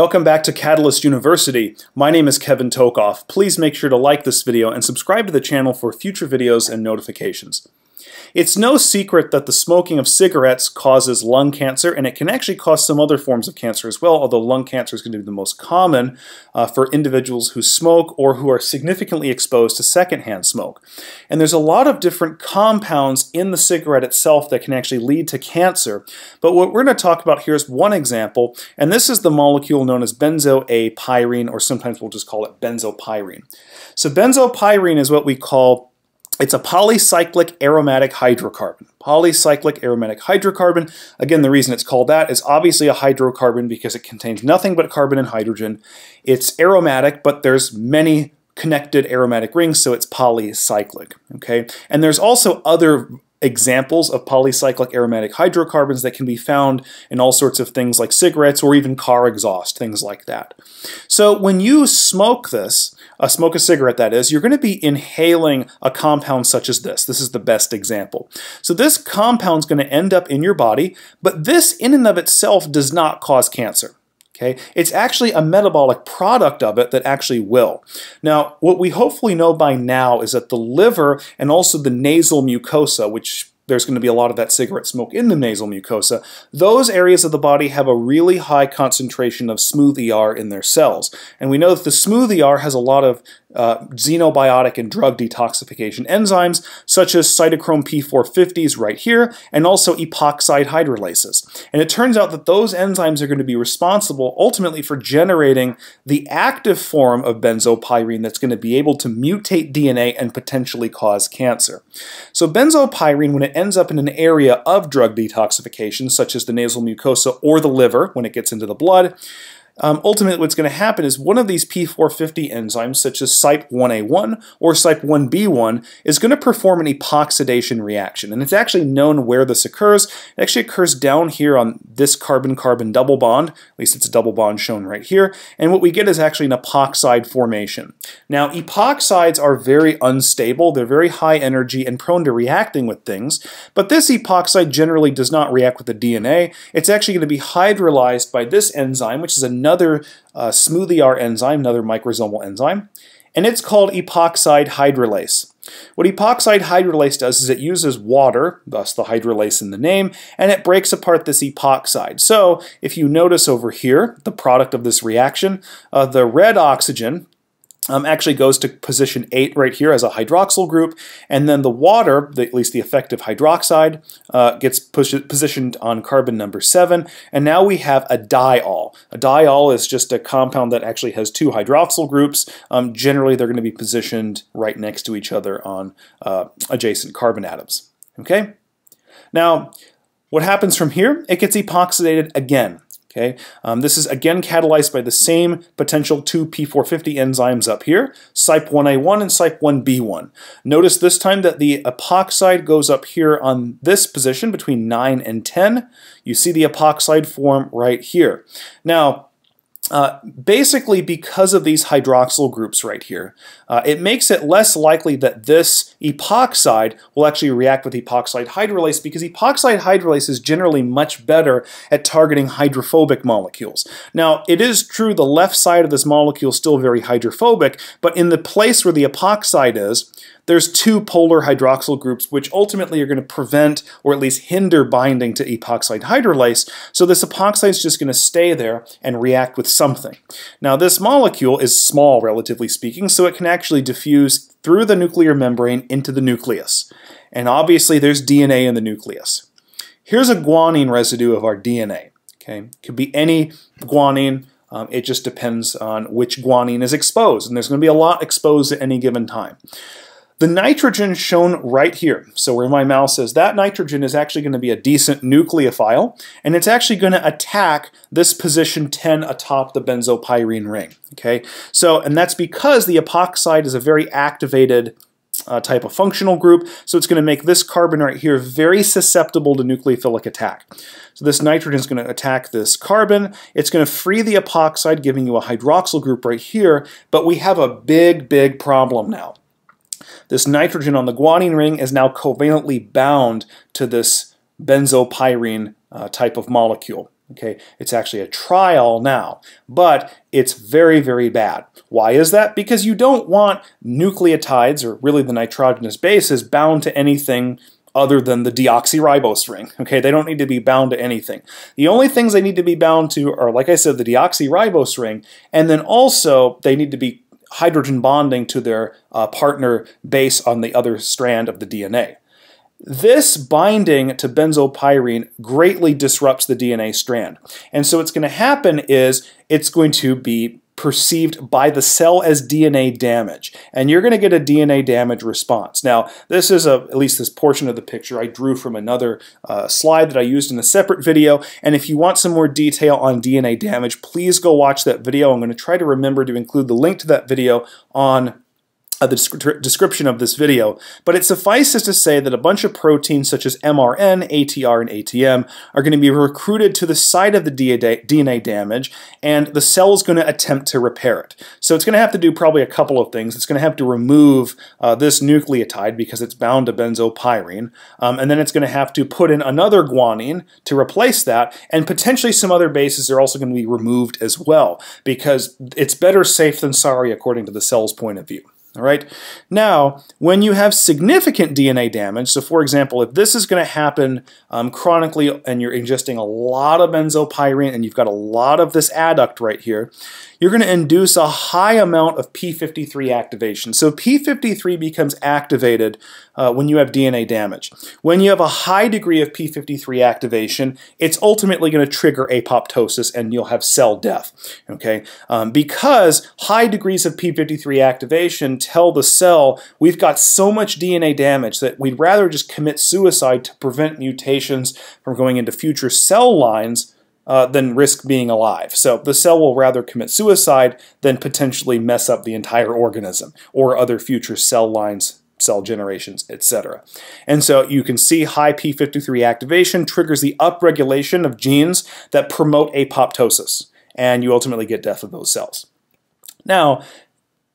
Welcome back to Catalyst University. My name is Kevin Tokoph. Please make sure to like this video and subscribe to the channel for future videos and notifications. It's no secret that the smoking of cigarettes causes lung cancer, and it can actually cause some other forms of cancer as well, although lung cancer is going to be the most common uh, for individuals who smoke or who are significantly exposed to secondhand smoke. And there's a lot of different compounds in the cigarette itself that can actually lead to cancer. But what we're going to talk about here is one example, and this is the molecule known as benzo-a-pyrene, or sometimes we'll just call it benzopyrene. So benzopyrene is what we call it's a polycyclic aromatic hydrocarbon. Polycyclic aromatic hydrocarbon. Again, the reason it's called that is obviously a hydrocarbon because it contains nothing but carbon and hydrogen. It's aromatic, but there's many connected aromatic rings, so it's polycyclic. Okay, and there's also other examples of polycyclic aromatic hydrocarbons that can be found in all sorts of things like cigarettes or even car exhaust, things like that. So when you smoke this, uh, smoke a cigarette that is, you're going to be inhaling a compound such as this. This is the best example. So this compound is going to end up in your body, but this in and of itself does not cause cancer. Okay? It's actually a metabolic product of it that actually will. Now, what we hopefully know by now is that the liver and also the nasal mucosa, which there's going to be a lot of that cigarette smoke in the nasal mucosa, those areas of the body have a really high concentration of smooth ER in their cells. And we know that the smooth ER has a lot of uh, xenobiotic and drug detoxification enzymes, such as cytochrome P450s right here, and also epoxide hydrolases. And it turns out that those enzymes are going to be responsible ultimately for generating the active form of benzopyrene that's going to be able to mutate DNA and potentially cause cancer. So benzopyrene, when it ends up in an area of drug detoxification, such as the nasal mucosa or the liver when it gets into the blood, um, ultimately what's going to happen is one of these P450 enzymes, such as CYP1A1 or CYP1B1, is going to perform an epoxidation reaction. And it's actually known where this occurs. It actually occurs down here on this carbon-carbon double bond, at least it's a double bond shown right here, and what we get is actually an epoxide formation. Now, epoxides are very unstable, they're very high energy and prone to reacting with things, but this epoxide generally does not react with the DNA. It's actually going to be hydrolyzed by this enzyme, which is another another uh, smooth ER enzyme, another microsomal enzyme, and it's called epoxide hydrolase. What epoxide hydrolase does is it uses water, thus the hydrolase in the name, and it breaks apart this epoxide. So if you notice over here, the product of this reaction, uh, the red oxygen um, actually goes to position 8 right here as a hydroxyl group, and then the water, the, at least the effective hydroxide, uh, gets positioned on carbon number 7, and now we have a diol. A diol is just a compound that actually has two hydroxyl groups. Um, generally, they're going to be positioned right next to each other on uh, adjacent carbon atoms. Okay? Now, what happens from here? It gets epoxidated again. Okay, um, This is again catalyzed by the same potential two P450 enzymes up here, CYP1A1 and CYP1B1. Notice this time that the epoxide goes up here on this position between 9 and 10. You see the epoxide form right here. Now, uh, basically, because of these hydroxyl groups right here, uh, it makes it less likely that this epoxide will actually react with epoxide hydrolase because epoxide hydrolase is generally much better at targeting hydrophobic molecules. Now, it is true the left side of this molecule is still very hydrophobic, but in the place where the epoxide is, there's two polar hydroxyl groups which ultimately are going to prevent or at least hinder binding to epoxide hydrolase. So this epoxide is just going to stay there and react with something. Now this molecule is small relatively speaking, so it can actually diffuse through the nuclear membrane into the nucleus. And obviously there's DNA in the nucleus. Here's a guanine residue of our DNA. Okay, could be any guanine. Um, it just depends on which guanine is exposed, and there's going to be a lot exposed at any given time. The nitrogen shown right here, so where my mouse is, that nitrogen is actually going to be a decent nucleophile, and it's actually going to attack this position 10 atop the benzopyrene ring. Okay, so and that's because the epoxide is a very activated uh, type of functional group, so it's going to make this carbon right here very susceptible to nucleophilic attack. So this nitrogen is going to attack this carbon. It's going to free the epoxide, giving you a hydroxyl group right here, but we have a big, big problem now. This nitrogen on the guanine ring is now covalently bound to this benzopyrene uh, type of molecule. Okay, it's actually a trial now, but it's very, very bad. Why is that? Because you don't want nucleotides, or really the nitrogenous bases, bound to anything other than the deoxyribose ring. Okay, they don't need to be bound to anything. The only things they need to be bound to are, like I said, the deoxyribose ring, and then also they need to be hydrogen bonding to their uh, partner base on the other strand of the DNA. This binding to benzopyrene greatly disrupts the DNA strand. And so what's going to happen is it's going to be perceived by the cell as DNA damage. And you're going to get a DNA damage response. Now, this is a, at least this portion of the picture I drew from another uh, slide that I used in a separate video. And if you want some more detail on DNA damage, please go watch that video. I'm going to try to remember to include the link to that video on uh, the description of this video, but it suffices to say that a bunch of proteins such as mRN, ATR, and ATM are going to be recruited to the site of the DNA damage, and the cell is going to attempt to repair it. So it's going to have to do probably a couple of things. It's going to have to remove uh, this nucleotide because it's bound to benzopyrene, um, and then it's going to have to put in another guanine to replace that, and potentially some other bases are also going to be removed as well because it's better safe than sorry according to the cell's point of view. All right. Now, when you have significant DNA damage, so for example, if this is going to happen um, chronically and you're ingesting a lot of benzopyrene and you've got a lot of this adduct right here, you're going to induce a high amount of P53 activation. So P53 becomes activated uh, when you have DNA damage. When you have a high degree of P53 activation, it's ultimately going to trigger apoptosis and you'll have cell death. Okay, um, because high degrees of P53 activation tell the cell we've got so much DNA damage that we'd rather just commit suicide to prevent mutations from going into future cell lines uh, than risk being alive. So the cell will rather commit suicide than potentially mess up the entire organism or other future cell lines cell generations, etc. And so you can see high p53 activation triggers the upregulation of genes that promote apoptosis, and you ultimately get death of those cells. Now,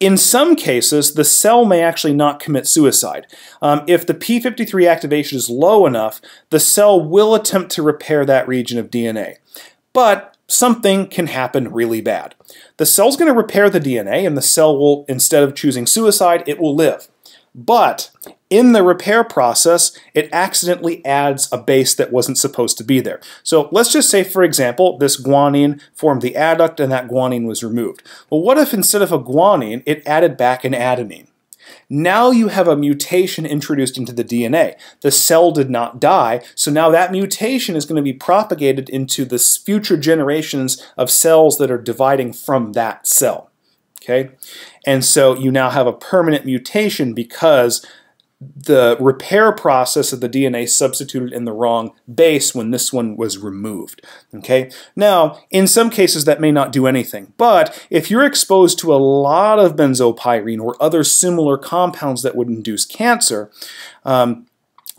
in some cases, the cell may actually not commit suicide. Um, if the p53 activation is low enough, the cell will attempt to repair that region of DNA. But something can happen really bad. The cell's going to repair the DNA, and the cell will, instead of choosing suicide, it will live. But in the repair process, it accidentally adds a base that wasn't supposed to be there. So let's just say, for example, this guanine formed the adduct and that guanine was removed. Well, what if instead of a guanine, it added back an adenine? Now you have a mutation introduced into the DNA. The cell did not die, so now that mutation is going to be propagated into the future generations of cells that are dividing from that cell. Okay? And so you now have a permanent mutation because the repair process of the DNA substituted in the wrong base when this one was removed. Okay. Now, in some cases that may not do anything, but if you're exposed to a lot of benzopyrene or other similar compounds that would induce cancer, um,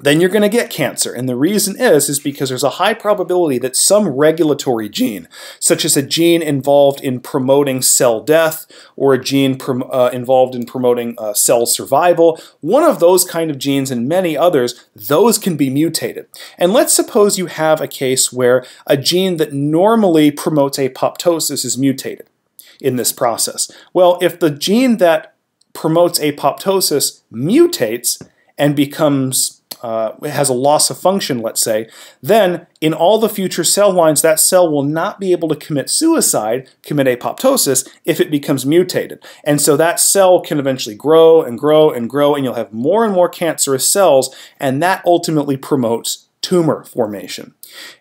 then you're going to get cancer. And the reason is, is because there's a high probability that some regulatory gene, such as a gene involved in promoting cell death or a gene uh, involved in promoting uh, cell survival, one of those kind of genes and many others, those can be mutated. And let's suppose you have a case where a gene that normally promotes apoptosis is mutated in this process. Well, if the gene that promotes apoptosis mutates and becomes uh, has a loss of function, let's say, then in all the future cell lines, that cell will not be able to commit suicide, commit apoptosis, if it becomes mutated. And so that cell can eventually grow and grow and grow, and you'll have more and more cancerous cells, and that ultimately promotes tumor formation.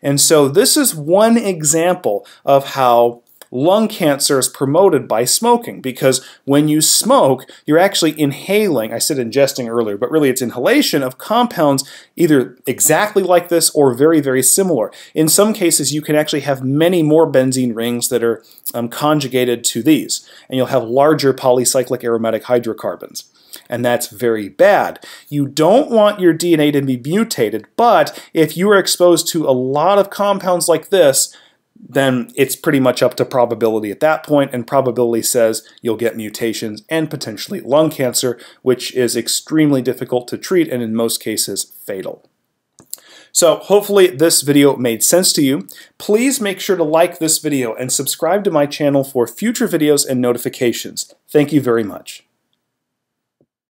And so this is one example of how lung cancer is promoted by smoking because when you smoke, you're actually inhaling, I said ingesting earlier, but really it's inhalation of compounds either exactly like this or very, very similar. In some cases, you can actually have many more benzene rings that are um, conjugated to these, and you'll have larger polycyclic aromatic hydrocarbons and that's very bad. You don't want your DNA to be mutated, but if you are exposed to a lot of compounds like this, then it's pretty much up to probability at that point, and probability says you'll get mutations and potentially lung cancer, which is extremely difficult to treat and in most cases fatal. So hopefully this video made sense to you. Please make sure to like this video and subscribe to my channel for future videos and notifications. Thank you very much.